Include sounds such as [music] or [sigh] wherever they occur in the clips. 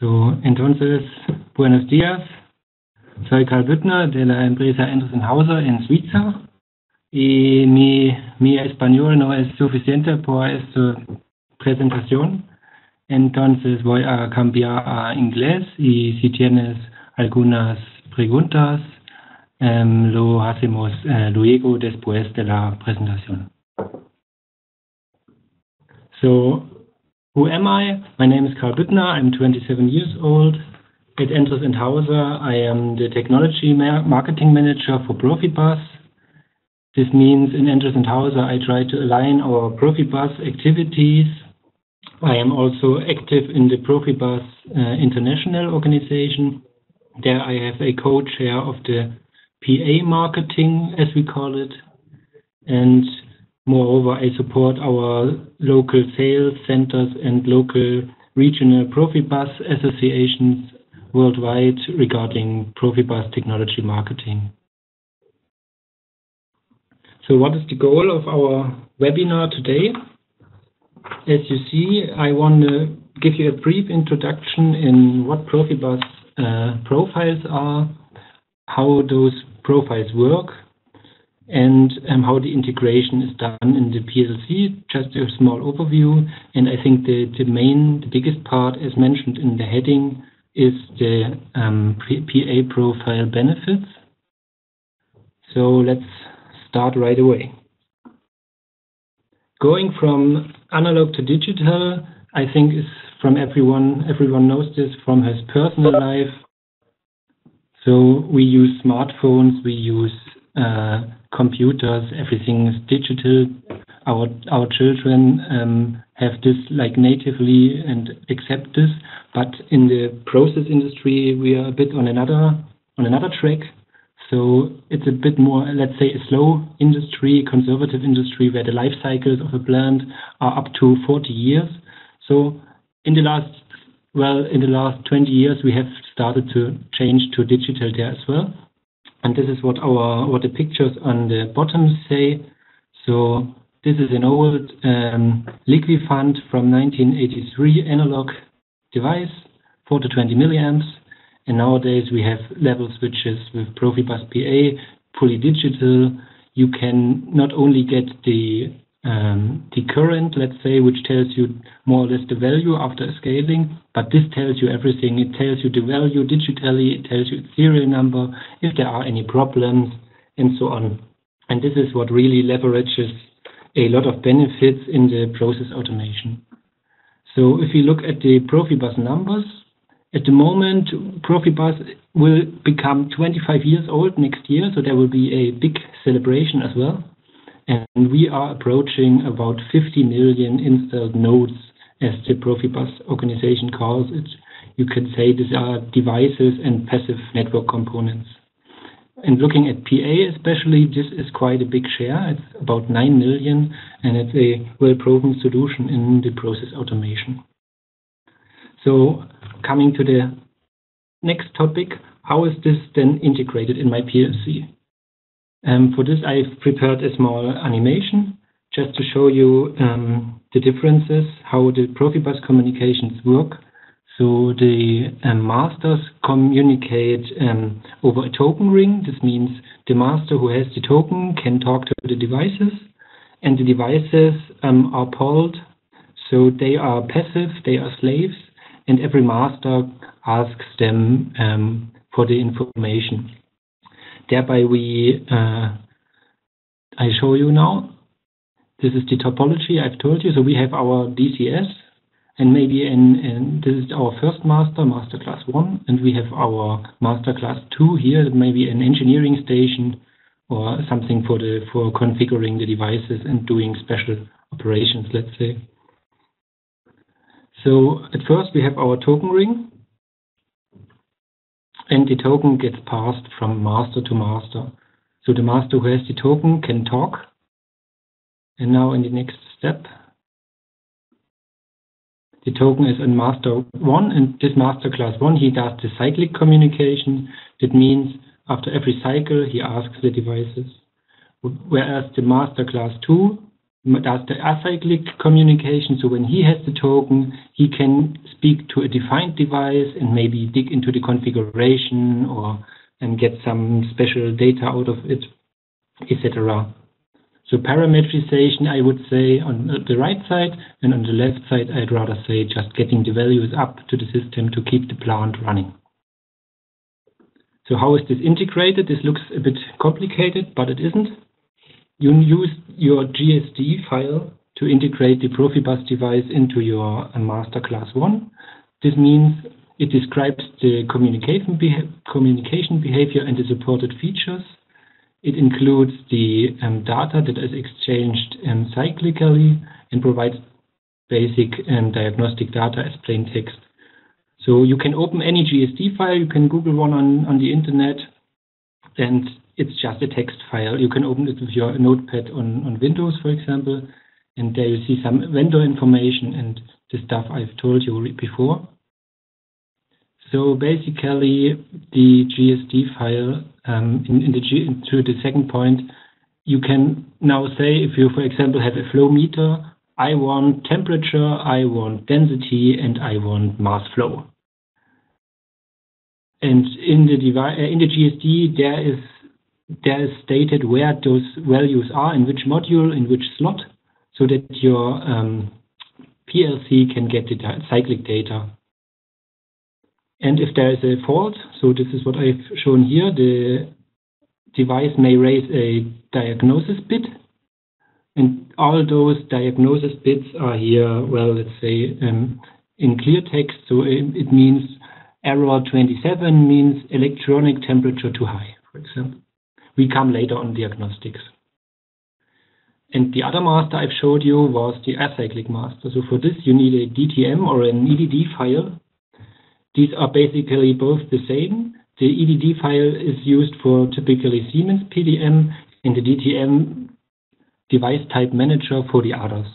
So, entonces, buenos días. Soy Carl Büttner de la empresa Hauser en Suiza y mi, mi español no es suficiente por esta presentación. Entonces voy a cambiar a inglés y si tienes algunas preguntas, um, lo hacemos uh, luego después de la presentación. So, who am I? My name is Karl Büttner. I'm 27 years old. At Endress and Hauser, I am the technology marketing manager for Profibus. This means in Endress and Hauser, I try to align our Profibus activities. I am also active in the Profibus uh, International organization. There I have a co-chair of the PA marketing, as we call it. And Moreover, I support our local sales centers and local regional Profibus associations worldwide regarding Profibus technology marketing. So what is the goal of our webinar today? As you see, I want to give you a brief introduction in what Profibus uh, profiles are, how those profiles work, and um, how the integration is done in the PLC. Just a small overview, and I think the, the main, the biggest part, as mentioned in the heading, is the um, PA profile benefits. So let's start right away. Going from analog to digital, I think is from everyone, everyone knows this from his personal life. So we use smartphones, we use uh, computers, everything is digital. Our our children um, have this like natively and accept this, but in the process industry we are a bit on another on another track. So it's a bit more, let's say, a slow industry, conservative industry, where the life cycles of a plant are up to 40 years. So in the last, well, in the last 20 years, we have started to change to digital there as well. And this is what our what the pictures on the bottom say. So this is an old um, Liquiphant from 1983 analog device, 4 to 20 milliamps. And nowadays we have level switches with Profibus PA, fully digital. You can not only get the um, the current, let's say, which tells you more or less the value after scaling, but this tells you everything. It tells you the value digitally, it tells you its serial number, if there are any problems, and so on. And this is what really leverages a lot of benefits in the process automation. So if you look at the Profibus numbers, at the moment, Profibus will become 25 years old next year, so there will be a big celebration as well and we are approaching about 50 million installed nodes, as the Profibus organization calls it. You could say these are devices and passive network components. And looking at PA especially, this is quite a big share. It's about 9 million, and it's a well-proven solution in the process automation. So coming to the next topic, how is this then integrated in my PLC? Um, for this, I've prepared a small animation just to show you um, the differences, how the Profibus communications work. So the um, masters communicate um, over a token ring. This means the master who has the token can talk to the devices, and the devices um, are polled. So they are passive, they are slaves, and every master asks them um, for the information thereby we, uh, I show you now. This is the topology I've told you. So we have our DCS, and maybe in, in this is our first master, master class one, and we have our master class two here, maybe an engineering station or something for the for configuring the devices and doing special operations, let's say. So at first we have our token ring, and the token gets passed from master to master. So the master who has the token can talk. And now in the next step, the token is in master 1, and this master class 1, he does the cyclic communication. That means after every cycle, he asks the devices. Whereas the master class 2, does the acyclic communication. So when he has the token, he can speak to a defined device and maybe dig into the configuration or and get some special data out of it, etc. So parametrization, I would say on the right side, and on the left side, I'd rather say just getting the values up to the system to keep the plant running. So how is this integrated? This looks a bit complicated, but it isn't. You use your GSD file to integrate the Profibus device into your master class 1. This means it describes the communication, beha communication behavior and the supported features. It includes the um, data that is exchanged um, cyclically and provides basic um, diagnostic data as plain text. So you can open any GSD file, you can Google one on, on the internet, and it's just a text file. You can open it with your notepad on, on Windows, for example, and there you see some vendor information and the stuff I've told you before. So basically, the GSD file um, in, in the G, to the second point, you can now say if you, for example, have a flow meter, I want temperature, I want density, and I want mass flow. And in the device, uh, in the GSD, there is there is stated where those values are, in which module, in which slot, so that your um, PLC can get the cyclic data. And if there is a fault, so this is what I've shown here, the device may raise a diagnosis bit. And all those diagnosis bits are here, well, let's say um, in clear text. So it, it means error 27 means electronic temperature too high, for example. We come later on diagnostics. And the other master I've showed you was the acyclic master. So for this, you need a DTM or an EDD file. These are basically both the same. The EDD file is used for typically Siemens PDM and the DTM device type manager for the others.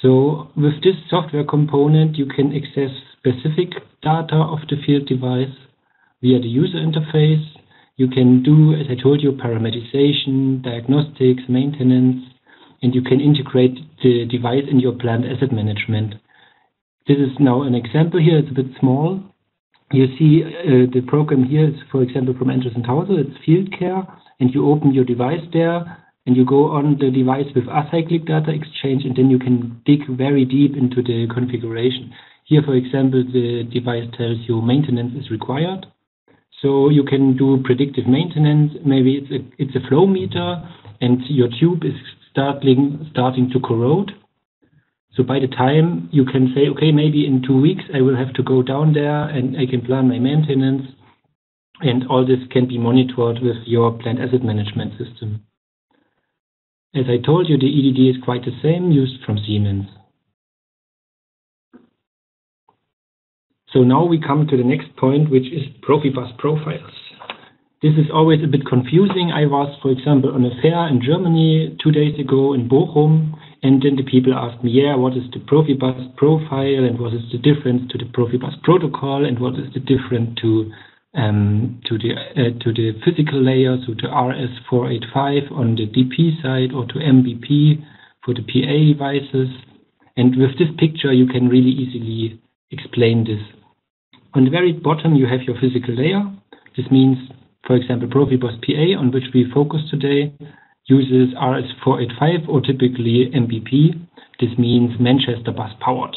So with this software component, you can access specific data of the field device via the user interface. You can do, as I told you, parameterization, diagnostics, maintenance, and you can integrate the device in your plant asset management. This is now an example here. It's a bit small. You see uh, the program here is, for example, from Endress and Hauser. It's field care, and you open your device there and you go on the device with acyclic data exchange, and then you can dig very deep into the configuration. Here, for example, the device tells you maintenance is required. So you can do predictive maintenance. Maybe it's a, it's a flow meter and your tube is starting, starting to corrode. So by the time you can say, okay, maybe in two weeks I will have to go down there and I can plan my maintenance. And all this can be monitored with your plant asset management system. As I told you, the EDD is quite the same, used from Siemens. So now we come to the next point, which is Profibus profiles. This is always a bit confusing. I was, for example, on a fair in Germany two days ago in Bochum, and then the people asked me, yeah, what is the Profibus profile, and what is the difference to the Profibus protocol, and what is the difference to um, to the uh, to the physical layer, so to RS485 on the DP side or to MBP for the PA devices. And with this picture, you can really easily explain this. On the very bottom, you have your physical layer. This means, for example, Profibus PA, on which we focus today, uses RS485 or typically MBP. This means Manchester bus powered.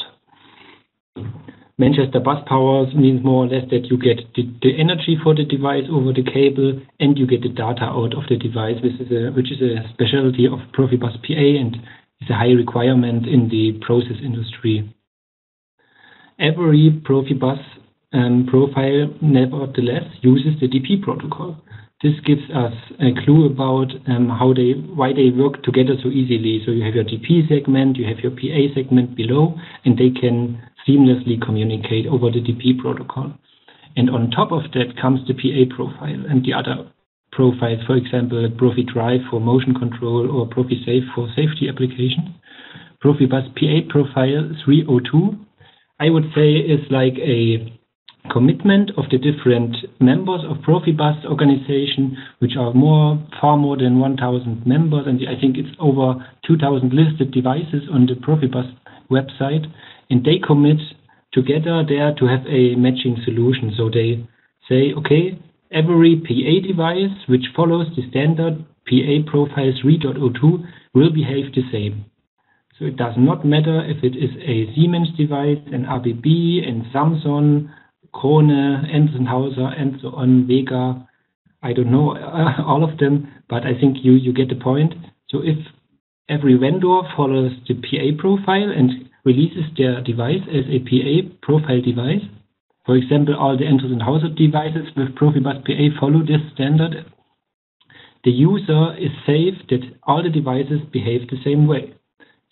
Manchester bus powers means more or less that you get the, the, energy for the device over the cable and you get the data out of the device, which is a, which is a specialty of Profibus PA and is a high requirement in the process industry. Every Profibus profile nevertheless uses the DP protocol. This gives us a clue about um, how they, why they work together so easily. So you have your DP segment, you have your PA segment below, and they can seamlessly communicate over the DP protocol. And on top of that comes the PA profile and the other profiles, for example, PROFIdrive for motion control or PROFIsafe for safety applications. Profibus PA profile 302, I would say is like a commitment of the different members of Profibus organization, which are more, far more than 1,000 members, and I think it's over 2,000 listed devices on the Profibus website, and they commit together there to have a matching solution. So they say, okay, every PA device which follows the standard PA profile 3.02 will behave the same. So it does not matter if it is a Siemens device, an ABB, and Samson, Krohne, Endress+Hauser, and so on, Vega. I don't know uh, [laughs] all of them, but I think you, you get the point. So if every vendor follows the PA profile and releases their device as a PA profile device, for example, all the Endress+Hauser devices with Profibus PA follow this standard, the user is safe that all the devices behave the same way.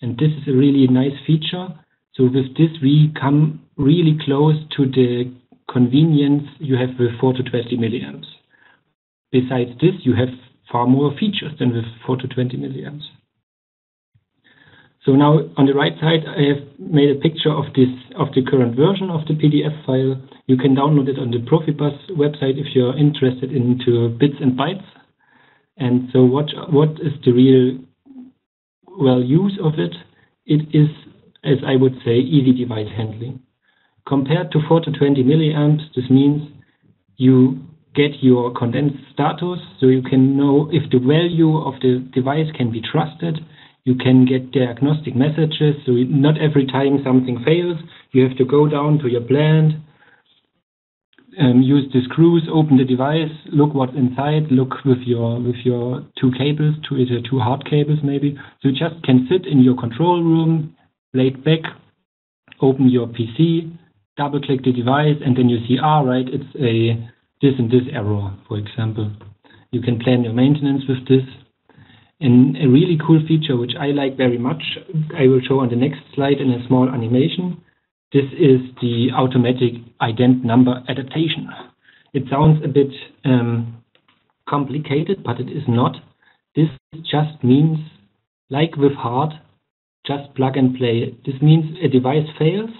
And this is a really nice feature. So with this, we come really close to the convenience you have with 4 to 20 milliamps. Besides this, you have far more features than with 4 to 20 milliamps. So now on the right side, I have made a picture of this of the current version of the PDF file. You can download it on the Profibus website if you're interested into bits and bytes. And so what what is the real well use of it? It is, as I would say, easy device handling. Compared to 4 to 20 milliamps, this means you get your condensed status, so you can know if the value of the device can be trusted. You can get diagnostic messages, so not every time something fails, you have to go down to your plant, um, use the screws, open the device, look what's inside, look with your with your two cables, two either two hard cables maybe. So you just can sit in your control room, laid back, open your PC, double click the device, and then you see, ah, right, it's a this and this error, for example. You can plan your maintenance with this. And a really cool feature, which I like very much, I will show on the next slide in a small animation. This is the automatic ident number adaptation. It sounds a bit um, complicated, but it is not. This just means, like with hard, just plug and play. This means a device fails,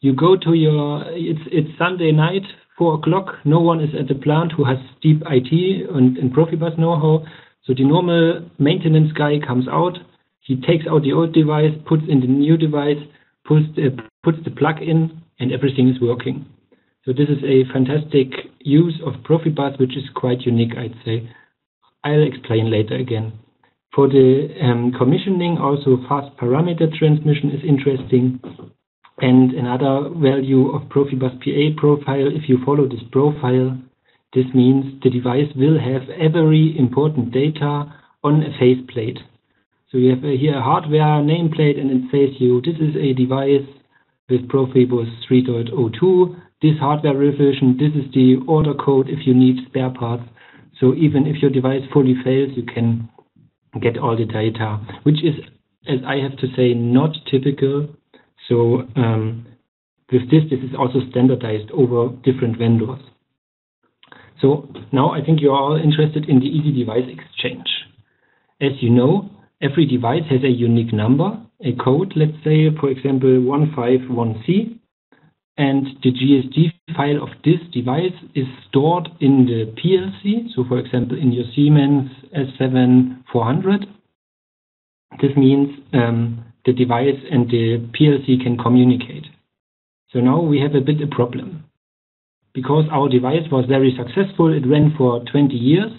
you go to your it's it's Sunday night, four o'clock. No one is at the plant who has deep IT and, and Profibus know-how. So the normal maintenance guy comes out. He takes out the old device, puts in the new device, puts the, puts the plug in, and everything is working. So this is a fantastic use of Profibus, which is quite unique, I'd say. I'll explain later again. For the um, commissioning, also fast parameter transmission is interesting. And another value of Profibus PA profile, if you follow this profile, this means the device will have every important data on a faceplate. So you have here a hardware nameplate and it says you this is a device with Profibus 3.02, this hardware revision, this is the order code if you need spare parts. So even if your device fully fails, you can get all the data, which is, as I have to say, not typical so um, with this, this is also standardized over different vendors. So now I think you're all interested in the Easy Device Exchange. As you know, every device has a unique number, a code, let's say, for example, 151C, and the GSD file of this device is stored in the PLC, so for example, in your Siemens S7 400. This means um, the device and the PLC can communicate. So now we have a bit a problem. Because our device was very successful, it ran for 20 years,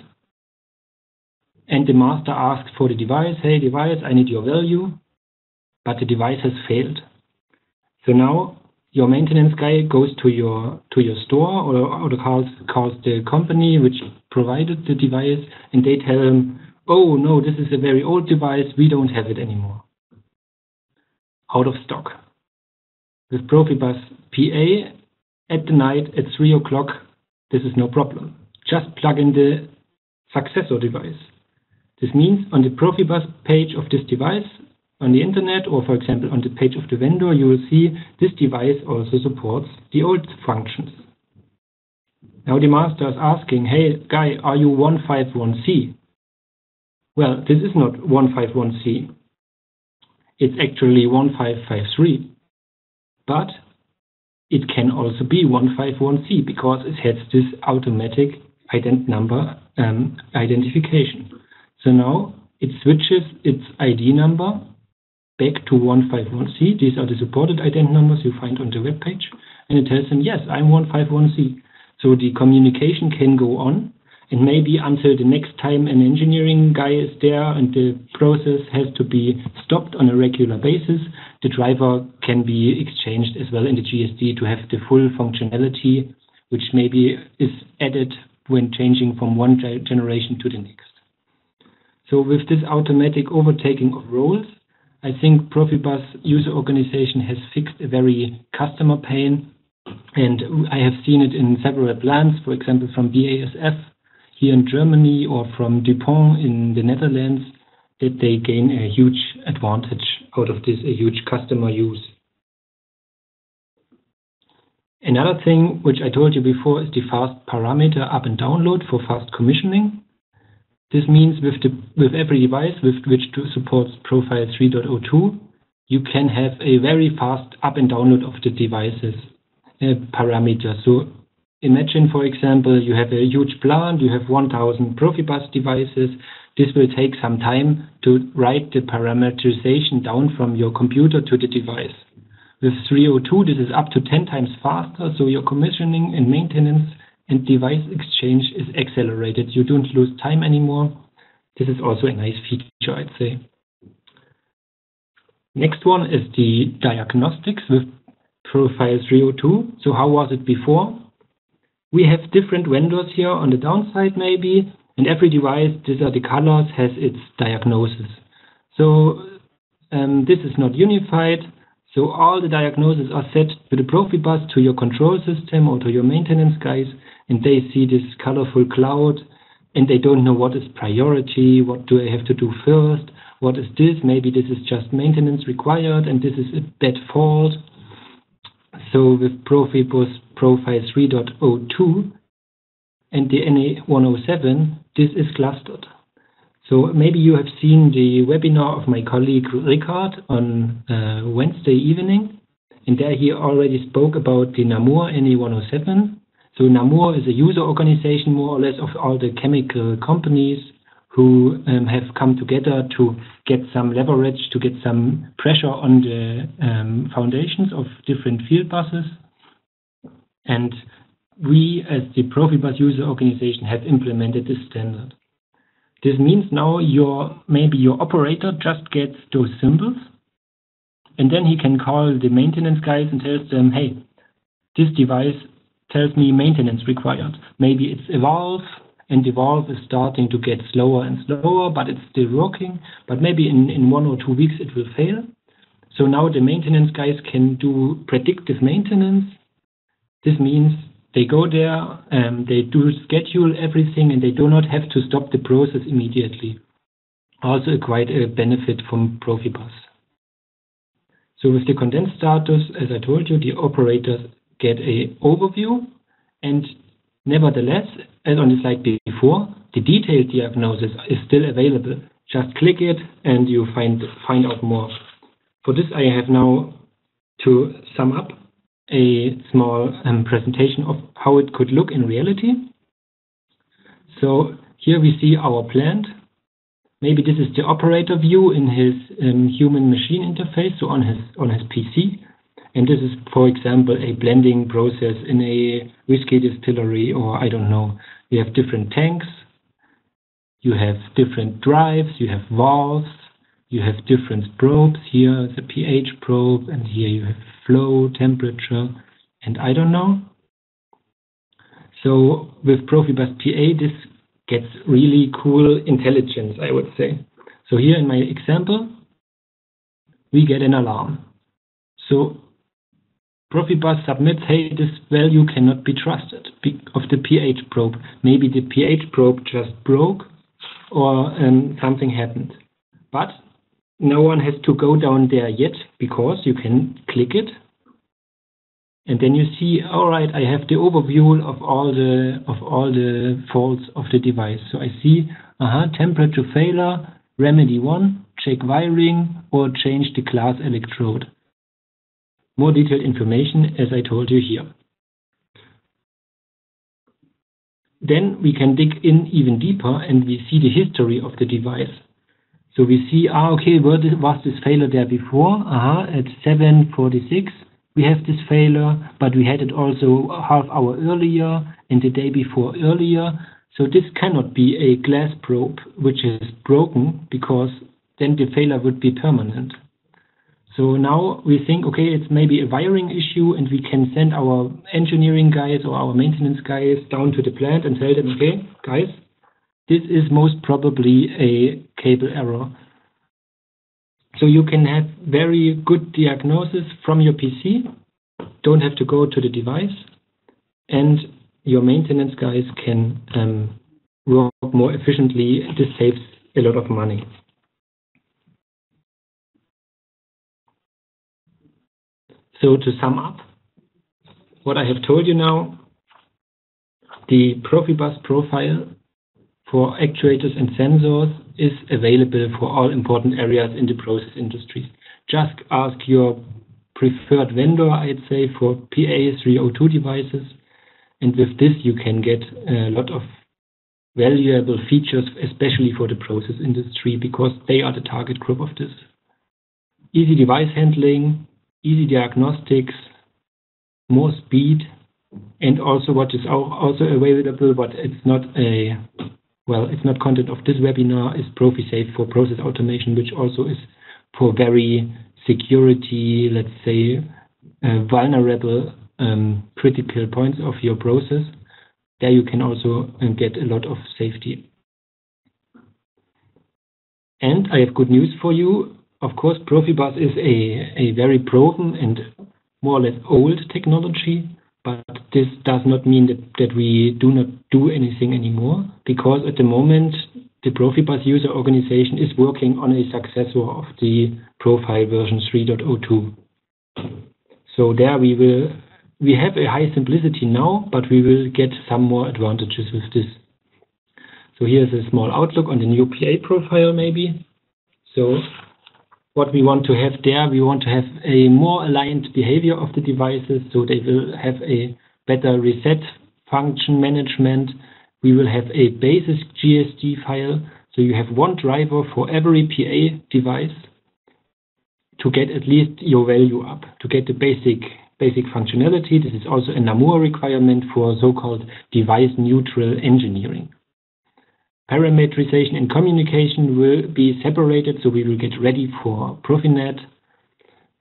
and the master asked for the device, hey device, I need your value, but the device has failed. So now your maintenance guy goes to your to your store or, or calls calls the company which provided the device and they tell him, oh no, this is a very old device, we don't have it anymore out of stock. With Profibus PA at the night at 3 o'clock, this is no problem. Just plug in the successor device. This means on the Profibus page of this device on the internet or for example on the page of the vendor you will see this device also supports the old functions. Now the master is asking, hey guy, are you 151C? Well, this is not 151C it's actually 1553. But it can also be 151C because it has this automatic ident number um, identification. So now it switches its ID number back to 151C. These are the supported ident numbers you find on the web page. And it tells them, yes, I'm 151C. So the communication can go on and maybe until the next time an engineering guy is there and the process has to be stopped on a regular basis, the driver can be exchanged as well in the GSD to have the full functionality, which maybe is added when changing from one generation to the next. So with this automatic overtaking of roles, I think Profibus user organization has fixed a very customer pain. And I have seen it in several plants, for example, from BASF here in Germany or from DuPont in the Netherlands, that they gain a huge advantage out of this, a huge customer use. Another thing which I told you before is the fast parameter up and download for fast commissioning. This means with, the, with every device with which supports Profile 3.02, you can have a very fast up and download of the devices uh, parameter. So imagine, for example, you have a huge plant, you have 1000 Profibus devices. This will take some time to write the parameterization down from your computer to the device. With 302, this is up to 10 times faster, so your commissioning and maintenance and device exchange is accelerated. You don't lose time anymore. This is also a nice feature, I'd say. Next one is the diagnostics with Profile 302. So how was it before? We have different vendors here on the downside maybe, and every device, these are the colors, has its diagnosis. So um, this is not unified. So all the diagnoses are set to the Profibus, to your control system or to your maintenance guys, and they see this colorful cloud and they don't know what is priority, what do I have to do first, what is this, maybe this is just maintenance required and this is a bad fault. So with Profibus Profile 3.02 and the NA107, this is clustered. So maybe you have seen the webinar of my colleague Ricard on uh, Wednesday evening, and there he already spoke about the Namur NA107. So Namur is a user organization more or less of all the chemical companies who um, have come together to get some leverage, to get some pressure on the um, foundations of different field buses. And we, as the Profibus user organization, have implemented this standard. This means now your maybe your operator just gets those symbols, and then he can call the maintenance guys and tells them, hey, this device tells me maintenance required. Maybe it's a valve, and the valve is starting to get slower and slower, but it's still working. But maybe in, in one or two weeks it will fail. So now the maintenance guys can do predictive maintenance. This means they go there, um, they do schedule everything, and they do not have to stop the process immediately. Also, quite a benefit from Profibus. So with the condensed status, as I told you, the operators get a overview, and nevertheless, as on the slide before, the detailed diagnosis is still available. Just click it, and you find find out more. For this, I have now to sum up a small um, presentation of how it could look in reality. So here we see our plant. Maybe this is the operator view in his um, human machine interface, so on his on his PC. And this is, for example, a blending process in a whiskey distillery, or I don't know. You have different tanks, you have different drives, you have valves, you have different probes. Here the pH probe, and here you have flow, temperature, and I don't know. So with Profibus PA, this gets really cool intelligence, I would say. So here in my example, we get an alarm. So Profibus submits, hey, this value cannot be trusted of the pH probe. Maybe the pH probe just broke or um, something happened. But no one has to go down there yet because you can click it and then you see all right i have the overview of all the of all the faults of the device so i see uh-huh temperature failure remedy one check wiring or change the glass electrode more detailed information as I told you here. Then we can dig in even deeper and we see the history of the device. So we see, ah, okay, was this failure there before? Uh -huh, at 746 we have this failure, but we had it also half hour earlier and the day before earlier. So this cannot be a glass probe which is broken because then the failure would be permanent. So now we think, okay, it's maybe a wiring issue and we can send our engineering guys or our maintenance guys down to the plant and tell them, okay, guys, this is most probably a cable error. So you can have very good diagnosis from your PC, don't have to go to the device, and your maintenance guys can um, work more efficiently. This saves a lot of money. So to sum up, what I have told you now, the Profibus profile for actuators and sensors is available for all important areas in the process industry. Just ask your preferred vendor, I'd say, for PA302 devices. And with this, you can get a lot of valuable features, especially for the process industry, because they are the target group of this. Easy device handling, easy diagnostics, more speed, and also what is also available, but it's not a well, it's not content of this webinar, is ProfiSafe for process automation, which also is for very security, let's say, uh, vulnerable um, critical points of your process. There you can also uh, get a lot of safety. And I have good news for you. Of course, Profibus is a, very proven and more or less old technology, but this does not mean that, we do not do anything anymore, because at the moment, the Profibus user organization is working on a successor of the profile version 3.02. So there we will, we have a high simplicity now, but we will get some more advantages with this. So here's a small outlook on the new PA profile maybe. So what we want to have there, we want to have a more aligned behavior of the devices, so they will have a better reset function management. We will have a basis GSD file, so you have one driver for every PA device to get at least your value up, to get the basic basic functionality. This is also a NAMUR requirement for so-called device neutral engineering. Parametrization and communication will be separated, so we will get ready for Profinet.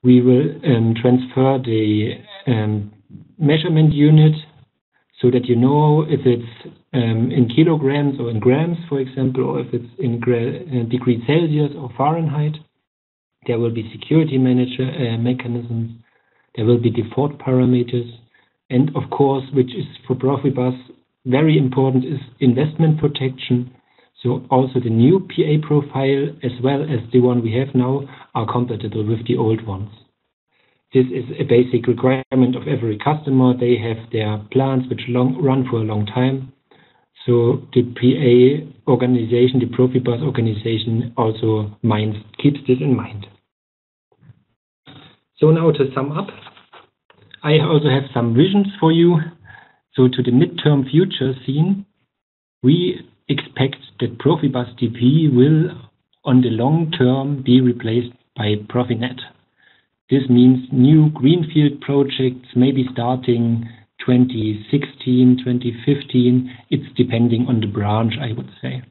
We will um, transfer the um, measurement unit so that you know if it's um, in kilograms or in grams, for example, or if it's in uh, degrees Celsius or Fahrenheit. There will be security manager uh, mechanisms. There will be default parameters. And of course, which is for Profibus very important, is investment protection. So also the new PA profile as well as the one we have now are compatible with the old ones. This is a basic requirement of every customer. They have their plans which run for a long time. So the PA organization, the Profibus organization also minds, keeps this in mind. So now to sum up, I also have some visions for you. So to the midterm future scene, we expect that Profibus DP will, on the long term, be replaced by Profinet. This means new greenfield projects maybe starting 2016, 2015. It's depending on the branch, I would say.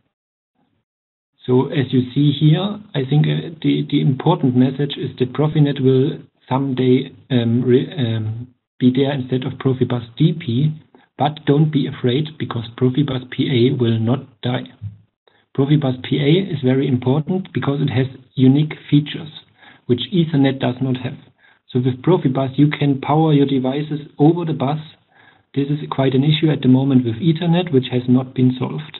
So as you see here, I think uh, the, important message is that Profinet will someday um, um, be there instead of Profibus DP, but don't be afraid because Profibus PA will not die. Profibus PA is very important because it has unique features which Ethernet does not have. So with Profibus you can power your devices over the bus. This is quite an issue at the moment with Ethernet which has not been solved.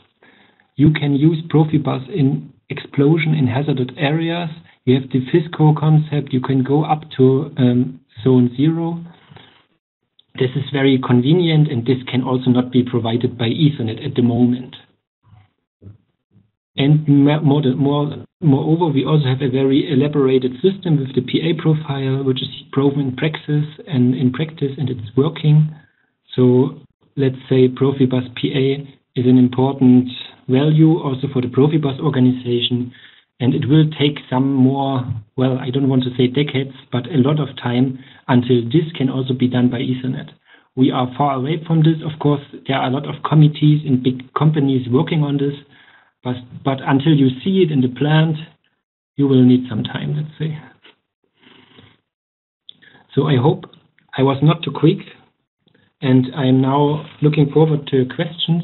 You can use Profibus in explosion in hazarded areas. You have the FISCO concept. You can go up to um, zone zero this is very convenient, and this can also not be provided by Ethernet at the moment. And more, more, moreover, we also have a very elaborated system with the PA profile, which is proven in practice and in practice, and it's working. So let's say Profibus PA is an important value also for the Profibus organization, and it will take some more, well, I don't want to say decades, but a lot of time until this can also be done by Ethernet. We are far away from this. Of course, there are a lot of committees and big companies working on this, but, but until you see it in the plant, you will need some time, let's say. So I hope I was not too quick, and I am now looking forward to questions